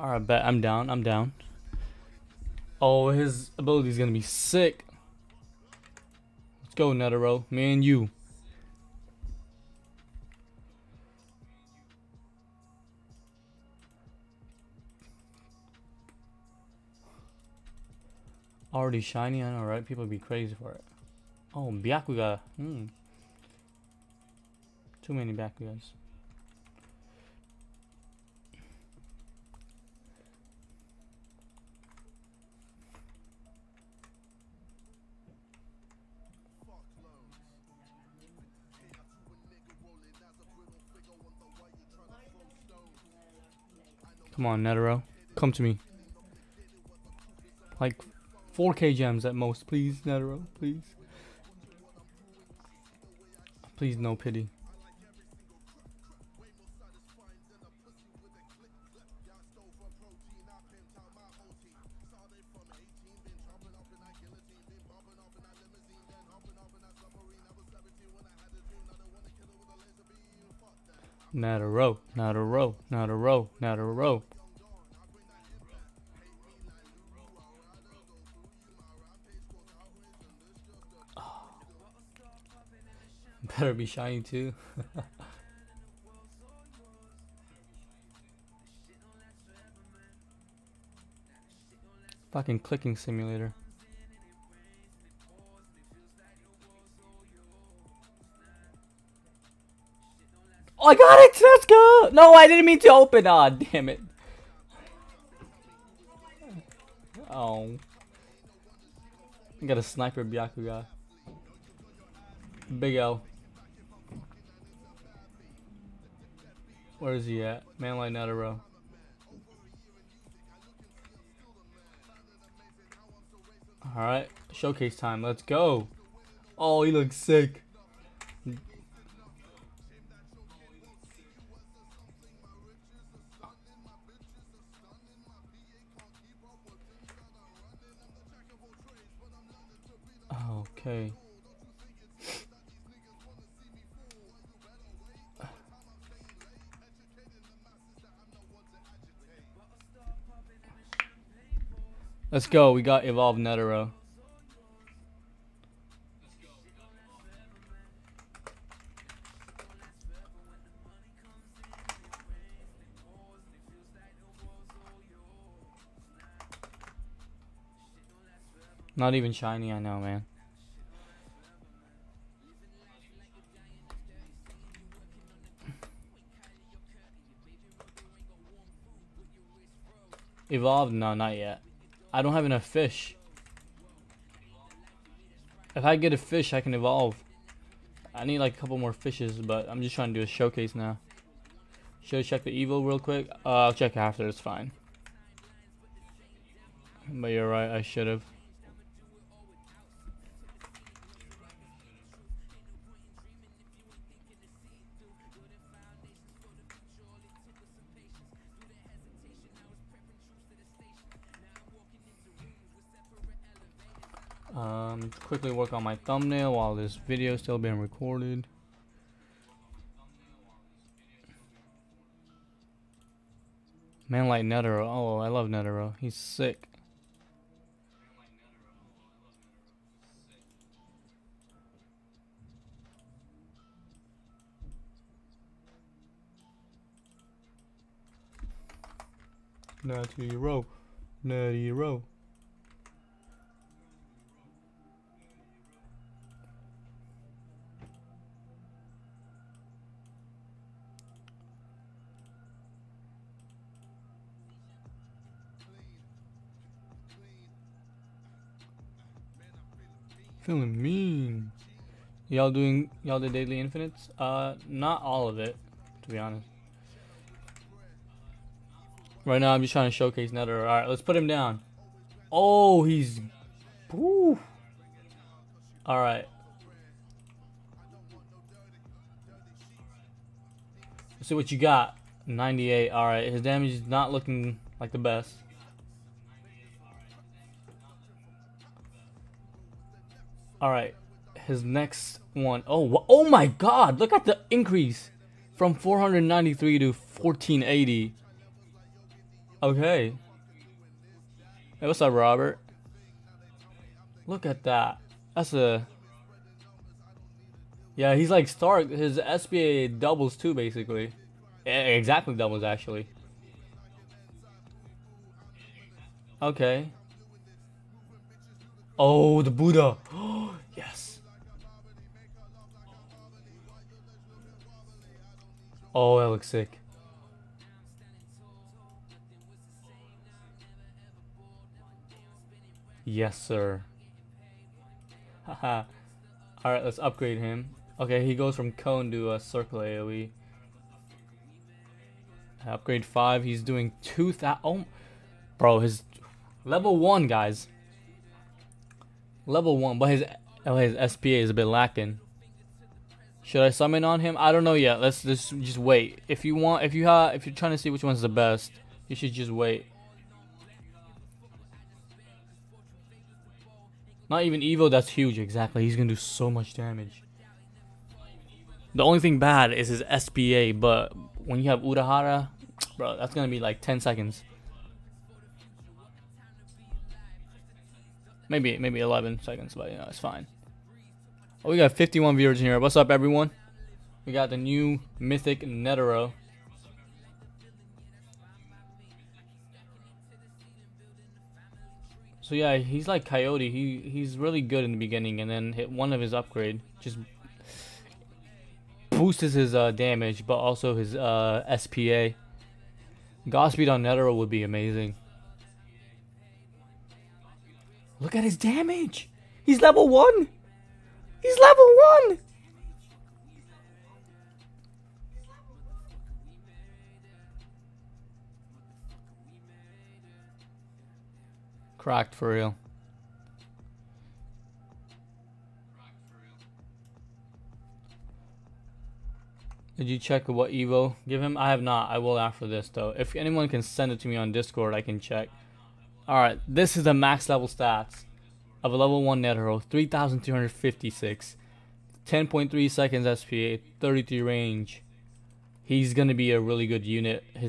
Alright, bet. I'm down. I'm down. Oh, his ability is gonna be sick. Let's go, Netero. Me and you. Already shiny, I know, right? People be crazy for it. Oh, Byakuga. Hmm. Too many Byakugas. Come on, Netero. Come to me. Like 4k gems at most, please, Netero, please. Please, no pity. Netero, not a row, Netero, not a row. Better be shiny too. Fucking clicking simulator. Oh, I got it! Let's go! No, I didn't mean to open. Ah, oh, damn it. Oh. I got a sniper Byakuga. Big L. Where is he at? Manlight Netero. Alright, showcase time. Let's go. Oh, he looks sick. Okay. Let's go. We got Evolve Netero. Not even shiny, I know, man. Evolved? No, not yet. I don't have enough fish. If I get a fish, I can evolve. I need like a couple more fishes, but I'm just trying to do a showcase now. Should I check the Evo real quick? Uh, I'll check after, it's fine. But you're right, I should have. Um, quickly work on my thumbnail while this video is still being recorded. Man like Netero. Oh, I love Netero. He's sick. Netero. Netero. Feeling mean. Y'all doing y'all the daily infinites? Uh, not all of it, to be honest. Right now, I'm just trying to showcase Netero. All right, let's put him down. Oh, he's. Woo. All right. Let's see what you got. 98. All right, his damage is not looking like the best. All right, his next one. Oh, oh my God! Look at the increase from 493 to 1480. Okay. Hey, what's up, Robert? Look at that. That's a. Yeah, he's like Stark. His SPA doubles too, basically. Exactly doubles, actually. Okay. Oh, the Buddha. Yes. Oh, that looks sick. Yes, sir. Haha. Alright, let's upgrade him. Okay, he goes from cone to a circle AoE. Upgrade 5, he's doing 2,000. Oh, bro, his level 1, guys. Level 1, but his, his SPA is a bit lacking. Should I summon on him? I don't know yet. Let's just just wait. If you want, if you have, if you're trying to see which one's the best, you should just wait. Not even Evo, that's huge, exactly. He's gonna do so much damage. The only thing bad is his SPA, but when you have Urahara, bro, that's gonna be like 10 seconds. Maybe maybe 11 seconds, but you know, it's fine. Oh, we got 51 viewers in here. What's up, everyone? We got the new Mythic Netero. So yeah, he's like Coyote. He he's really good in the beginning, and then hit one of his upgrade just boosts his uh, damage, but also his uh, SPA. Godspeed on Netero would be amazing. Look at his damage. He's level one. He's level one. Cracked for real. Did you check what Evo give him? I have not. I will after this though. If anyone can send it to me on Discord, I can check. Alright, this is the max level stats of a level 1 Netero. 3,256. 10.3 seconds SPA, 33 range. He's gonna be a really good unit. His